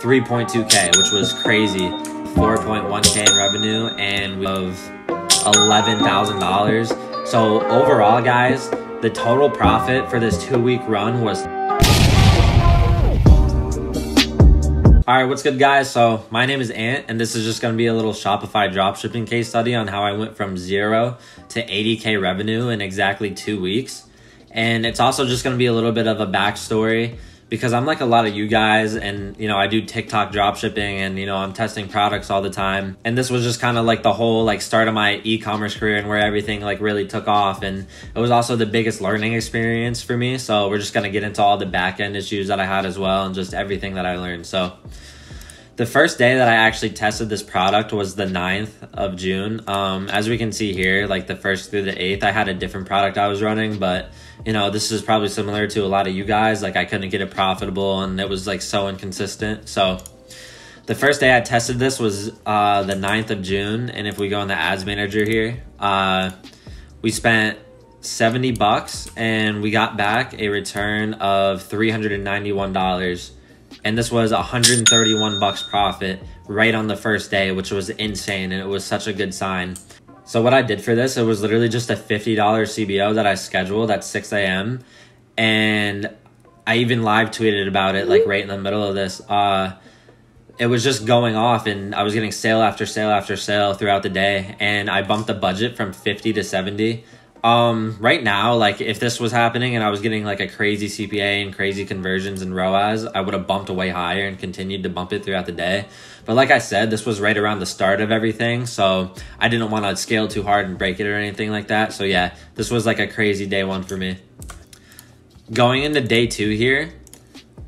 3.2k, which was crazy. 4.1k in revenue and we have $11,000. So overall, guys, the total profit for this two week run was All right, what's good, guys? So, my name is Ant, and this is just going to be a little Shopify dropshipping case study on how I went from zero to 80K revenue in exactly two weeks. And it's also just going to be a little bit of a backstory because I'm like a lot of you guys and you know I do TikTok drop shipping and you know I'm testing products all the time. And this was just kind of like the whole like start of my e-commerce career and where everything like really took off. And it was also the biggest learning experience for me. So we're just going to get into all the back end issues that I had as well and just everything that I learned. So the first day that I actually tested this product was the 9th of June. Um, as we can see here, like the first through the 8th, I had a different product I was running, but you know, this is probably similar to a lot of you guys. Like I couldn't get it profitable and it was like so inconsistent. So the first day I tested this was uh, the 9th of June. And if we go in the ads manager here, uh, we spent 70 bucks and we got back a return of $391 and this was 131 bucks profit right on the first day, which was insane, and it was such a good sign. So what I did for this, it was literally just a $50 CBO that I scheduled at 6 a.m. And I even live tweeted about it like right in the middle of this. Uh, it was just going off and I was getting sale after sale after sale throughout the day. And I bumped the budget from 50 to 70 um, right now, like if this was happening and I was getting like a crazy CPA and crazy conversions and ROAS, I would have bumped way higher and continued to bump it throughout the day. But like I said, this was right around the start of everything, so I didn't want to scale too hard and break it or anything like that. So yeah, this was like a crazy day one for me. Going into day two here,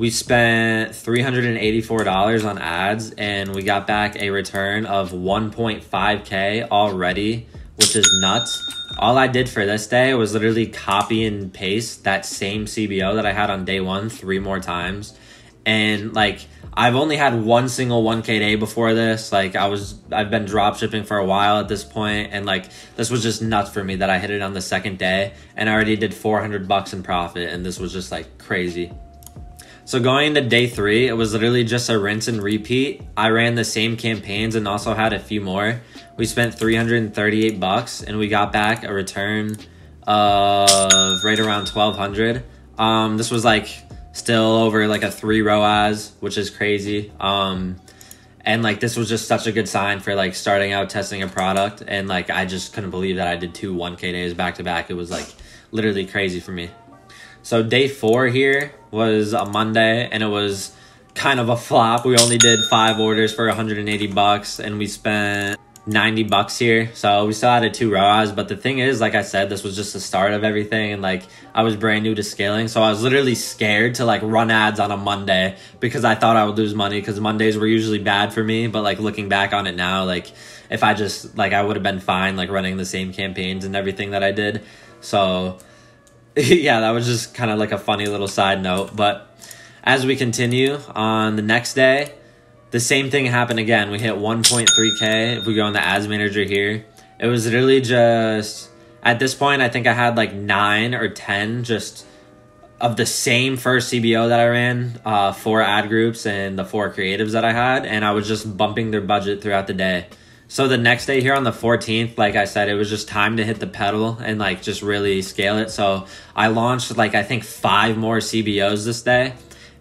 we spent $384 on ads and we got back a return of 1.5k already, which is nuts all I did for this day was literally copy and paste that same CBO that I had on day one three more times. And like, I've only had one single 1K day before this. Like, I was, I've been drop shipping for a while at this point, and like, this was just nuts for me that I hit it on the second day, and I already did 400 bucks in profit, and this was just like crazy. So going into day three, it was literally just a rinse and repeat. I ran the same campaigns and also had a few more. We spent 338 bucks and we got back a return of right around 1200. Um, this was like still over like a three ROAS, which is crazy. Um, and like this was just such a good sign for like starting out testing a product and like I just couldn't believe that I did two 1k days back to back. It was like literally crazy for me. So day four here was a Monday, and it was kind of a flop. We only did five orders for 180 bucks, and we spent 90 bucks here. So we still had two ROAS. But the thing is, like I said, this was just the start of everything. And like I was brand new to scaling. So I was literally scared to like run ads on a Monday because I thought I would lose money because Mondays were usually bad for me. But like looking back on it now, like if I just like I would have been fine like running the same campaigns and everything that I did. So yeah, that was just kind of like a funny little side note. But as we continue on the next day, the same thing happened again. We hit 1.3K. If we go on the ads manager here, it was literally just at this point, I think I had like nine or 10 just of the same first CBO that I ran, uh, four ad groups and the four creatives that I had. And I was just bumping their budget throughout the day. So the next day here on the 14th, like I said, it was just time to hit the pedal and like just really scale it. So I launched like I think five more CBOs this day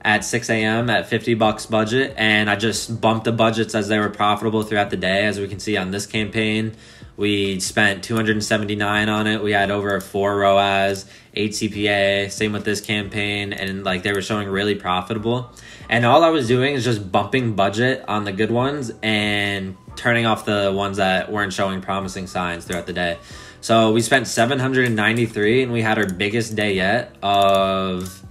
at 6 a.m. at 50 bucks budget, and I just bumped the budgets as they were profitable throughout the day. As we can see on this campaign, we spent 279 on it. We had over four ROAS, eight CPA. Same with this campaign, and like they were showing really profitable. And all I was doing is just bumping budget on the good ones and turning off the ones that weren't showing promising signs throughout the day. So we spent 793 and we had our biggest day yet of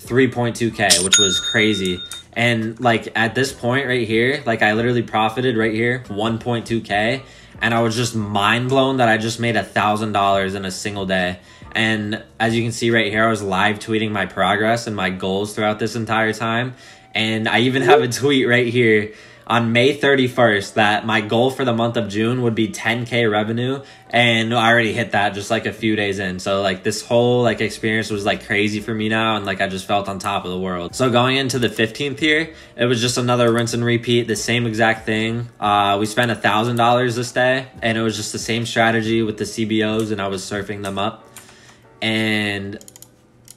3.2k, which was crazy. And like at this point right here, like I literally profited right here 1.2k and I was just mind blown that I just made a thousand dollars in a single day. And as you can see right here, I was live tweeting my progress and my goals throughout this entire time. And I even have a tweet right here on May 31st that my goal for the month of June would be 10k revenue and I already hit that just like a few days in. So like this whole like experience was like crazy for me now and like I just felt on top of the world. So going into the 15th year, it was just another rinse and repeat, the same exact thing. Uh, we spent a thousand dollars this day and it was just the same strategy with the CBOs and I was surfing them up. And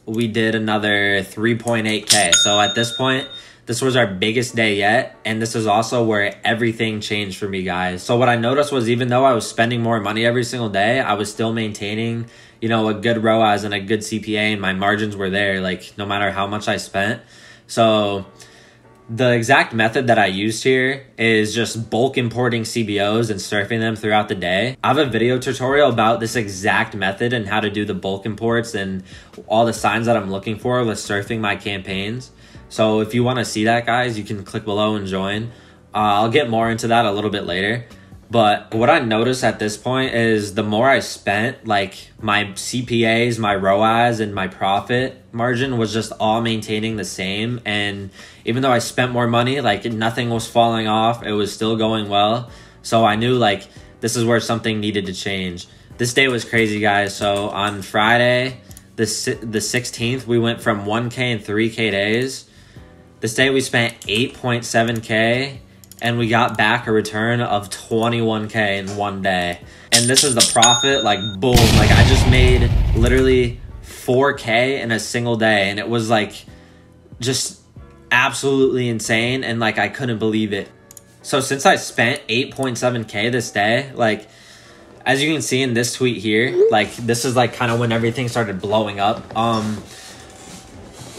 we did another 3.8k. So at this point, this was our biggest day yet, and this is also where everything changed for me, guys. So what I noticed was even though I was spending more money every single day, I was still maintaining, you know, a good ROAS and a good CPA, and my margins were there, like no matter how much I spent. So the exact method that I used here is just bulk importing CBOs and surfing them throughout the day. I have a video tutorial about this exact method and how to do the bulk imports and all the signs that I'm looking for with surfing my campaigns. So if you want to see that, guys, you can click below and join. Uh, I'll get more into that a little bit later. But what I noticed at this point is the more I spent, like my CPAs, my ROAS, and my profit margin was just all maintaining the same. And even though I spent more money, like nothing was falling off, it was still going well. So I knew like this is where something needed to change. This day was crazy, guys. So on Friday, the the 16th, we went from 1K and 3K days this day we spent 8.7k and we got back a return of 21k in one day. And this is the profit, like boom, like I just made literally 4k in a single day and it was like just absolutely insane and like I couldn't believe it. So since I spent 8.7k this day, like as you can see in this tweet here, like this is like kind of when everything started blowing up. Um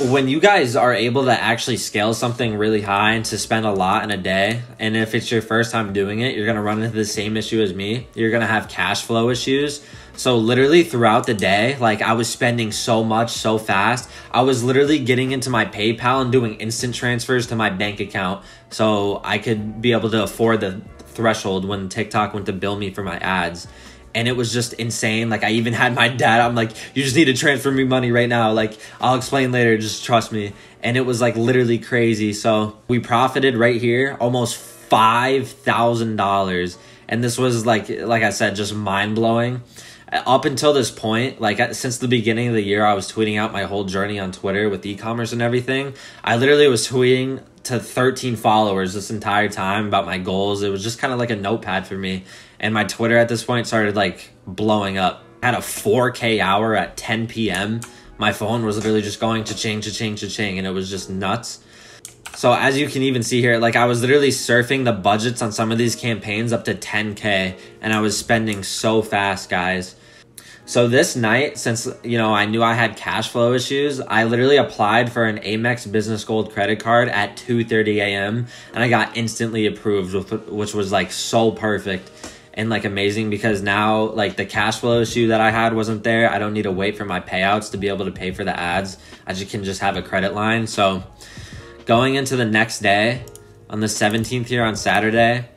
when you guys are able to actually scale something really high and to spend a lot in a day, and if it's your first time doing it, you're gonna run into the same issue as me. You're gonna have cash flow issues. So literally throughout the day, like I was spending so much so fast. I was literally getting into my PayPal and doing instant transfers to my bank account so I could be able to afford the threshold when TikTok went to bill me for my ads and it was just insane. Like I even had my dad. I'm like, you just need to transfer me money right now. Like I'll explain later. Just trust me. And it was like literally crazy. So we profited right here almost five thousand dollars, and this was like like I said, just mind blowing. Up until this point, like since the beginning of the year, I was tweeting out my whole journey on Twitter with e-commerce and everything. I literally was tweeting to 13 followers this entire time about my goals. It was just kind of like a notepad for me and my Twitter at this point started like blowing up. I had a 4K hour at 10 p.m. My phone was literally just going to change to change to change, and it was just nuts. So as you can even see here, like I was literally surfing the budgets on some of these campaigns up to 10k, and I was spending so fast, guys. So this night, since you know I knew I had cash flow issues, I literally applied for an Amex Business Gold credit card at 2:30 a.m. and I got instantly approved, which was like so perfect and like amazing because now like the cash flow issue that I had wasn't there. I don't need to wait for my payouts to be able to pay for the ads. I just can just have a credit line. So going into the next day on the 17th here on Saturday,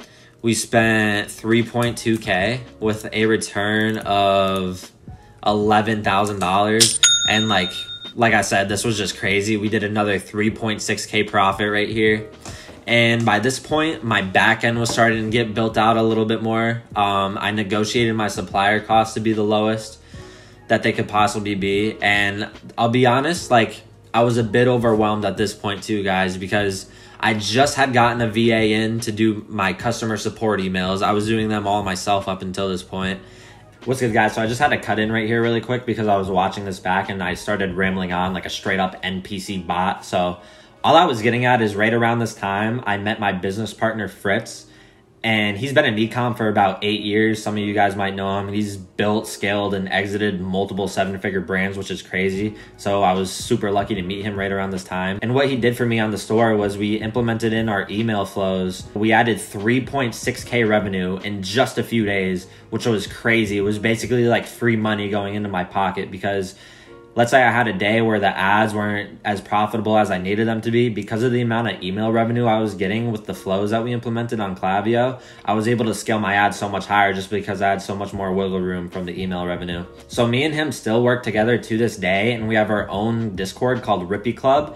we spent 3.2k with a return of $11,000 and like like I said, this was just crazy. We did another 3.6k profit right here. And by this point, my back end was starting to get built out a little bit more. Um, I negotiated my supplier costs to be the lowest that they could possibly be. And I'll be honest, like, I was a bit overwhelmed at this point, too, guys, because I just had gotten a VA in to do my customer support emails. I was doing them all myself up until this point. What's good, guys? So I just had to cut in right here really quick because I was watching this back and I started rambling on like a straight up NPC bot. So all I was getting at is right around this time, I met my business partner, Fritz, and he's been in ecom for about eight years. Some of you guys might know him. He's built, scaled, and exited multiple seven figure brands, which is crazy. So I was super lucky to meet him right around this time. And what he did for me on the store was we implemented in our email flows. We added 3.6K revenue in just a few days, which was crazy. It was basically like free money going into my pocket because let's say I had a day where the ads weren't as profitable as I needed them to be because of the amount of email revenue I was getting with the flows that we implemented on Klaviyo, I was able to scale my ads so much higher just because I had so much more wiggle room from the email revenue. So me and him still work together to this day and we have our own Discord called Rippy Club.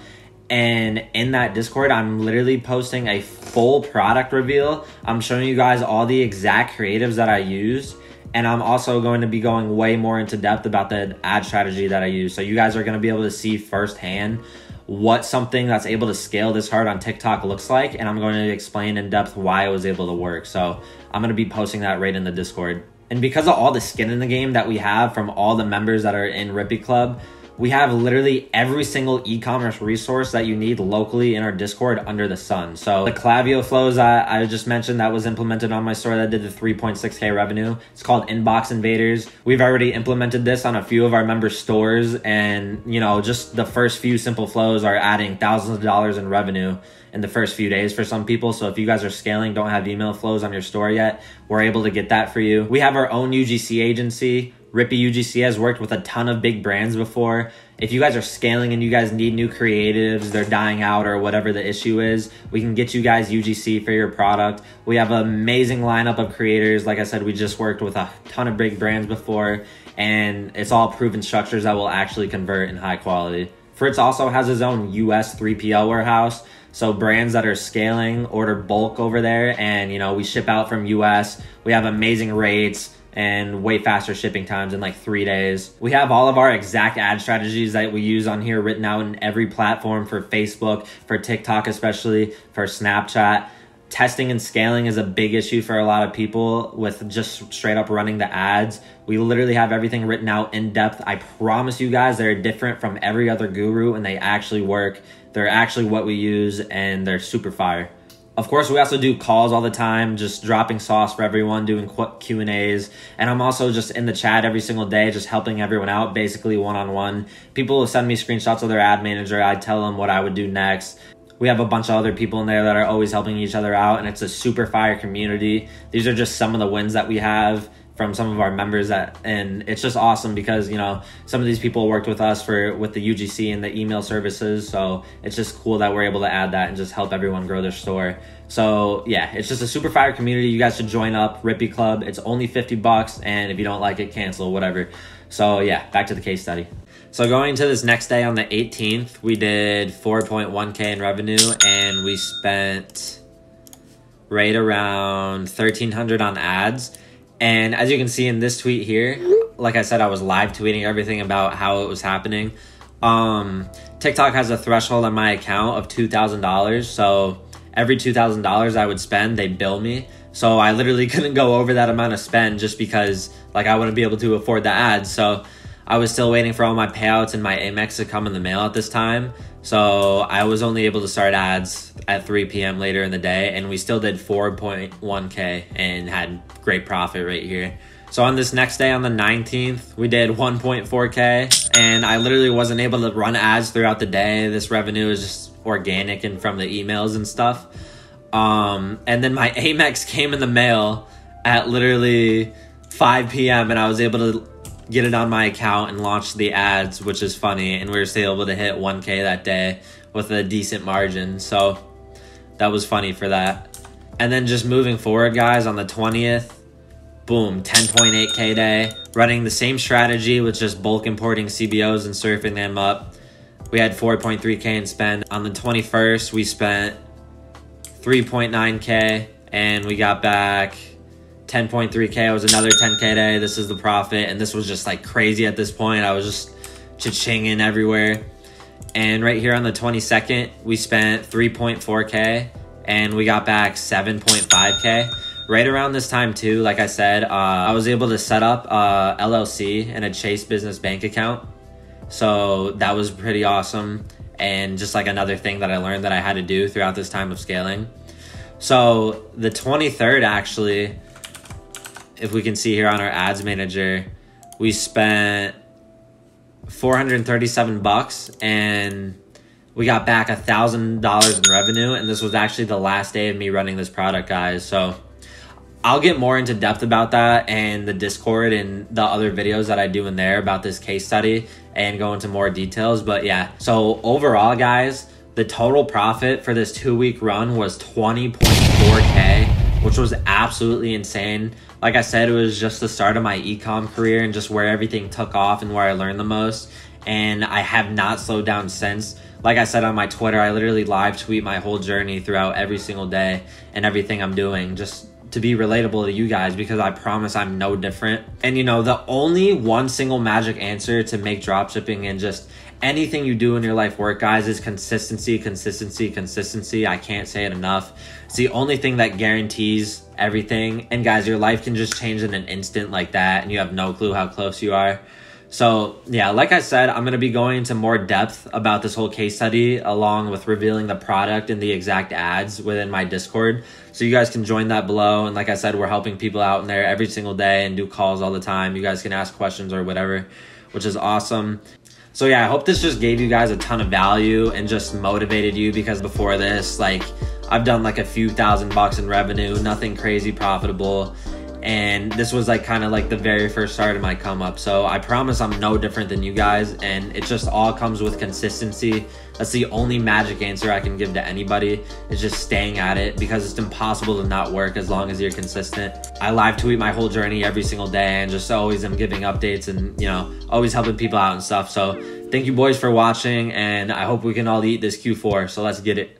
And in that Discord, I'm literally posting a full product reveal. I'm showing you guys all the exact creatives that I used and I'm also going to be going way more into depth about the ad strategy that I use. So you guys are going to be able to see firsthand what something that's able to scale this hard on TikTok looks like. And I'm going to explain in depth why it was able to work. So I'm going to be posting that right in the Discord. And because of all the skin in the game that we have from all the members that are in Rippy Club, we have literally every single e-commerce resource that you need locally in our Discord under the sun. So the Klaviyo flows I, I just mentioned that was implemented on my store that did the 3.6k revenue. It's called Inbox Invaders. We've already implemented this on a few of our member stores, and you know, just the first few simple flows are adding thousands of dollars in revenue in the first few days for some people. So if you guys are scaling, don't have email flows on your store yet, we're able to get that for you. We have our own UGC agency Rippy UGC has worked with a ton of big brands before. If you guys are scaling and you guys need new creatives, they're dying out or whatever the issue is, we can get you guys UGC for your product. We have an amazing lineup of creators. Like I said, we just worked with a ton of big brands before, and it's all proven structures that will actually convert in high quality. Fritz also has his own US 3PL warehouse. So brands that are scaling order bulk over there and you know, we ship out from US. We have amazing rates and way faster shipping times in like three days. We have all of our exact ad strategies that we use on here written out in every platform for Facebook, for TikTok, especially for Snapchat. Testing and scaling is a big issue for a lot of people with just straight up running the ads. We literally have everything written out in depth. I promise you guys they're different from every other guru and they actually work. They're actually what we use and they're super fire. Of course, we also do calls all the time, just dropping sauce for everyone, doing Q and A's, and I'm also just in the chat every single day, just helping everyone out, basically one on one. People will send me screenshots of their ad manager. I tell them what I would do next. We have a bunch of other people in there that are always helping each other out, and it's a super fire community. These are just some of the wins that we have from some of our members that and it's just awesome because you know some of these people worked with us for with the UGC and the email services so it's just cool that we're able to add that and just help everyone grow their store. So yeah it's just a super fire community. You guys should join up Rippy Club. It's only 50 bucks and if you don't like it cancel whatever. So yeah back to the case study. So going to this next day on the 18th we did 4.1k in revenue and we spent right around 1300 on ads and as you can see in this tweet here, like I said, I was live tweeting everything about how it was happening. Um, TikTok has a threshold on my account of $2,000. So every $2,000 I would spend, they bill me. So I literally couldn't go over that amount of spend just because like I wouldn't be able to afford the ads. So I was still waiting for all my payouts and my Amex to come in the mail at this time. So I was only able to start ads at 3 p.m. later in the day, and we still did 4.1k and had great profit right here. So on this next day, on the 19th, we did 1.4k, and I literally wasn't able to run ads throughout the day. This revenue is just organic and from the emails and stuff. Um, and then my Amex came in the mail at literally 5 p.m. and I was able to get it on my account and launch the ads, which is funny. And we were still able to hit 1K that day with a decent margin. So that was funny for that. And then just moving forward, guys, on the 20th, boom, 10.8K day. Running the same strategy with just bulk importing CBOs and surfing them up. We had 4.3K in spend. On the 21st, we spent 3.9K and we got back 10.3k was another 10k day this is the profit and this was just like crazy at this point. I was just cha-chinging everywhere. And right here on the 22nd we spent 3.4k and we got back 7.5k right around this time too like i said uh, i was able to set up a llc and a chase business bank account. So that was pretty awesome and just like another thing that i learned that i had to do throughout this time of scaling. So the 23rd actually if we can see here on our ads manager, we spent 437 bucks and we got back a thousand dollars in revenue and this was actually the last day of me running this product guys so I'll get more into depth about that and the Discord and the other videos that I do in there about this case study and go into more details. But yeah, so overall, guys, the total profit for this two week run was 20.4K, which was absolutely insane. Like I said, it was just the start of my ecom career and just where everything took off and where I learned the most. And I have not slowed down since like I said on my Twitter, I literally live tweet my whole journey throughout every single day and everything I'm doing just to be relatable to you guys because I promise I'm no different. And you know, the only one single magic answer to make dropshipping and just anything you do in your life work, guys, is consistency, consistency, consistency. I can't say it enough. It's the only thing that guarantees everything. And guys, your life can just change in an instant like that, and you have no clue how close you are. So, yeah, like I said, I'm going to be going into more depth about this whole case study along with revealing the product and the exact ads within my Discord. So, you guys can join that below. And like I said, we're helping people out in there every single day and do calls all the time. You guys can ask questions or whatever, which is awesome. So, yeah, I hope this just gave you guys a ton of value and just motivated you because before this, like, I've done like a few thousand bucks in revenue, nothing crazy profitable and this was like kind of like the very first start of my come up. So i promise i'm no different than you guys and it just all comes with consistency. That's the only magic answer i can give to anybody is just staying at it because it's impossible to not work as long as you're consistent. I live tweet my whole journey every single day and just always am giving updates and you know always helping people out and stuff. So thank you boys for watching and i hope we can all eat this q4 so let's get it